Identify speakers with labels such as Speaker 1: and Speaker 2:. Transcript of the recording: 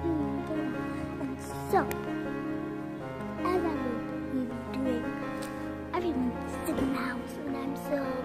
Speaker 1: And so, as I will be doing, everyone's sitting in the house and I'm so